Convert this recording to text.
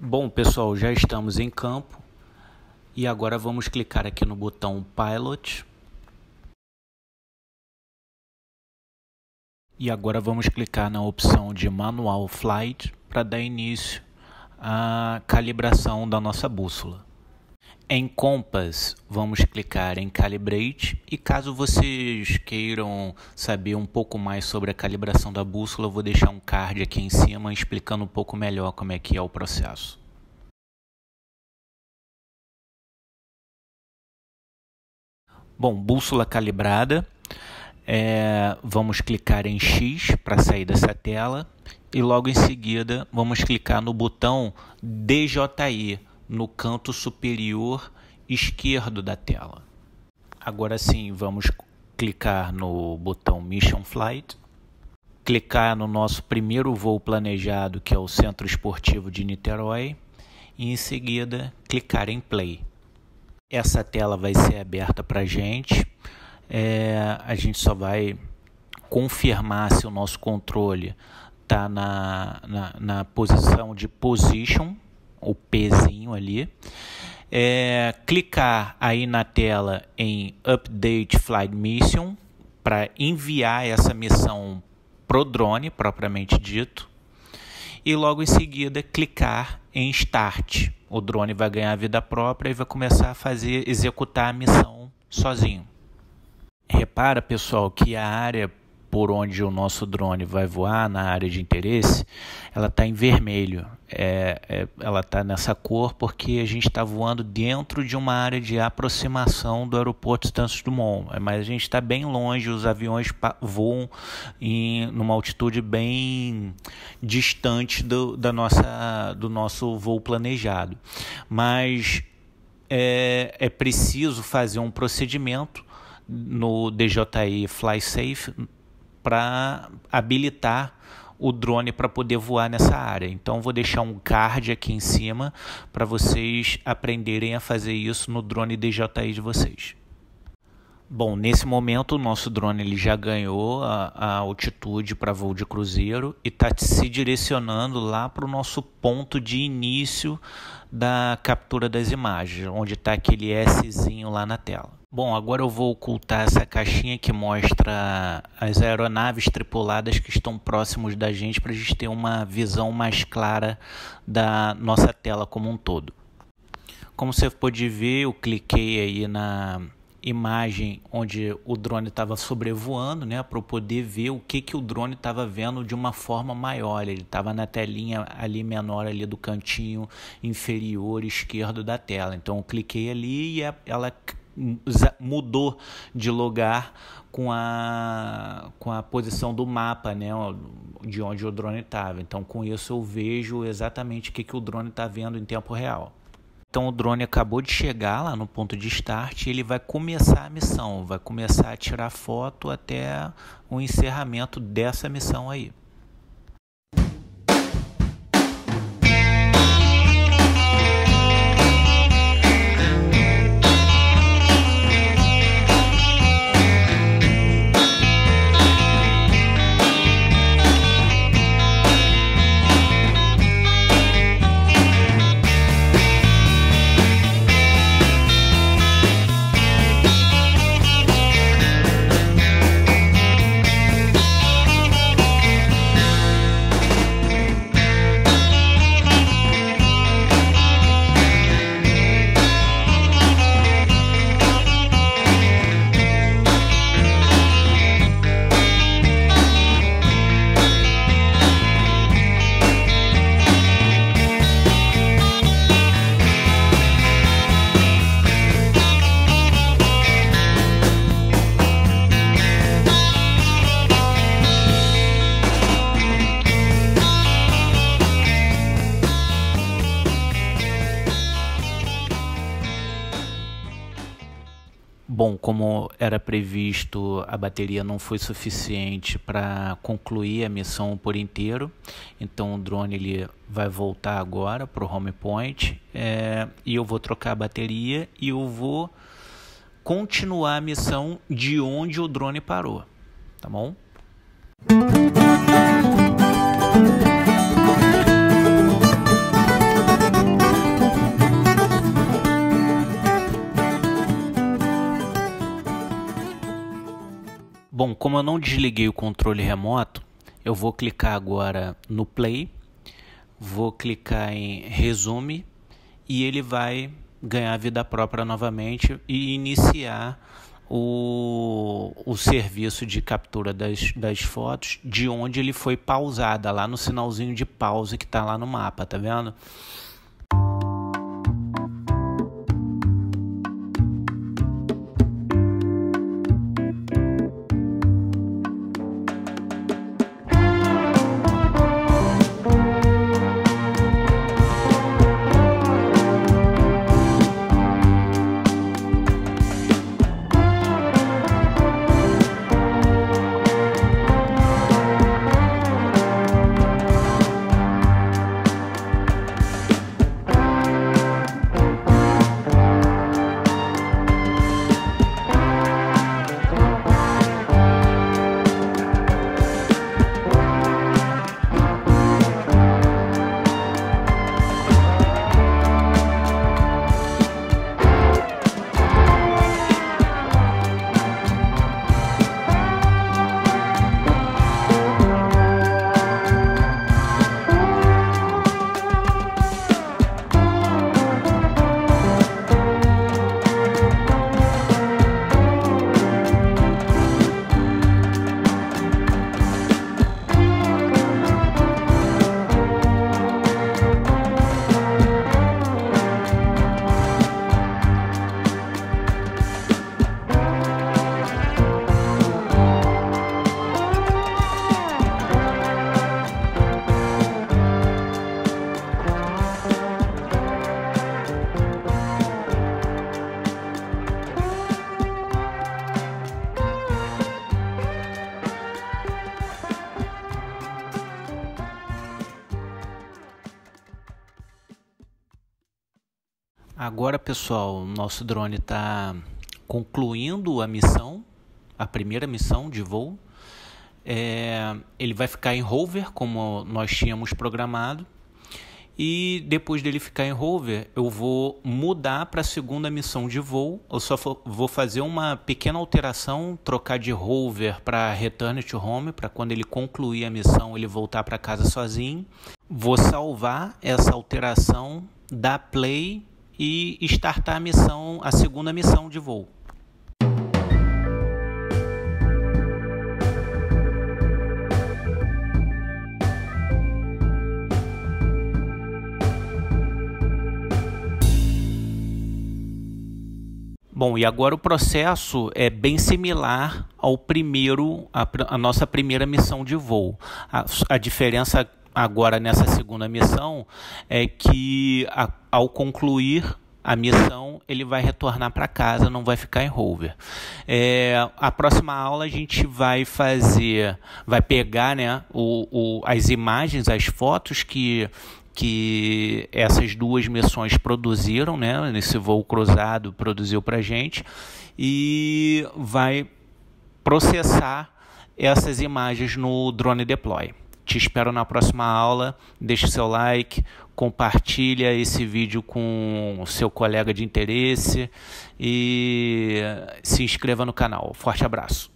Bom, pessoal, já estamos em campo e agora vamos clicar aqui no botão Pilot. E agora vamos clicar na opção de Manual Flight para dar início à calibração da nossa bússola. Em Compass, vamos clicar em Calibrate e caso vocês queiram saber um pouco mais sobre a calibração da bússola, vou deixar um card aqui em cima explicando um pouco melhor como é que é o processo. Bom, bússola calibrada. É, vamos clicar em X para sair dessa tela e logo em seguida vamos clicar no botão DJI no canto superior esquerdo da tela. Agora sim, vamos clicar no botão Mission Flight, clicar no nosso primeiro voo planejado, que é o Centro Esportivo de Niterói, e em seguida clicar em Play. Essa tela vai ser aberta para a gente. É, a gente só vai confirmar se o nosso controle está na, na, na posição de position, o Pzinho ali. É, clicar aí na tela em Update Flight Mission para enviar essa missão pro drone propriamente dito e logo em seguida clicar em Start. O drone vai ganhar vida própria e vai começar a fazer executar a missão sozinho. Repara, pessoal, que a área por onde o nosso drone vai voar na área de interesse, ela está em vermelho. É, é, ela está nessa cor porque a gente está voando dentro de uma área de aproximação do aeroporto Santos Dumont. Mas a gente está bem longe, os aviões voam em numa altitude bem distante do, da nossa, do nosso voo planejado. Mas é, é preciso fazer um procedimento no DJI FlySafe para habilitar o drone para poder voar nessa área. Então vou deixar um card aqui em cima para vocês aprenderem a fazer isso no drone DJI de vocês. Bom, nesse momento o nosso drone ele já ganhou a, a altitude para voo de cruzeiro e está se direcionando lá para o nosso ponto de início da captura das imagens, onde está aquele Szinho lá na tela. Bom, agora eu vou ocultar essa caixinha que mostra as aeronaves tripuladas que estão próximos da gente para a gente ter uma visão mais clara da nossa tela como um todo. Como você pode ver, eu cliquei aí na imagem onde o drone estava sobrevoando, né, para poder ver o que, que o drone estava vendo de uma forma maior. Ele estava na telinha ali menor ali do cantinho inferior esquerdo da tela. Então eu cliquei ali e ela mudou de lugar com a, com a posição do mapa, né, de onde o drone estava. Então com isso eu vejo exatamente o que, que o drone está vendo em tempo real. Então o drone acabou de chegar lá no ponto de start e ele vai começar a missão, vai começar a tirar foto até o encerramento dessa missão aí. Bom, como era previsto, a bateria não foi suficiente para concluir a missão por inteiro, então o drone ele vai voltar agora para o home point é, e eu vou trocar a bateria e eu vou continuar a missão de onde o drone parou, tá bom? Bom, como eu não desliguei o controle remoto, eu vou clicar agora no play, vou clicar em resume e ele vai ganhar vida própria novamente e iniciar o, o serviço de captura das, das fotos de onde ele foi pausada, lá no sinalzinho de pause que está lá no mapa, tá vendo? Agora, pessoal, nosso drone está concluindo a missão, a primeira missão de voo. É, ele vai ficar em rover, como nós tínhamos programado. E depois dele ficar em rover, eu vou mudar para a segunda missão de voo. Eu só vou fazer uma pequena alteração, trocar de rover para return to home, para quando ele concluir a missão ele voltar para casa sozinho. Vou salvar essa alteração, dar play e startar a missão, a segunda missão de voo. Bom, e agora o processo é bem similar ao primeiro, a, a nossa primeira missão de voo. A, a diferença agora nessa segunda missão é que a, ao concluir a missão ele vai retornar para casa, não vai ficar em rover. É, a próxima aula a gente vai fazer, vai pegar né, o, o, as imagens, as fotos que que essas duas missões produziram, né? Nesse voo cruzado produziu para gente e vai processar essas imagens no drone deploy. Te espero na próxima aula. Deixe seu like, compartilha esse vídeo com o seu colega de interesse e se inscreva no canal. Forte abraço.